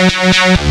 Música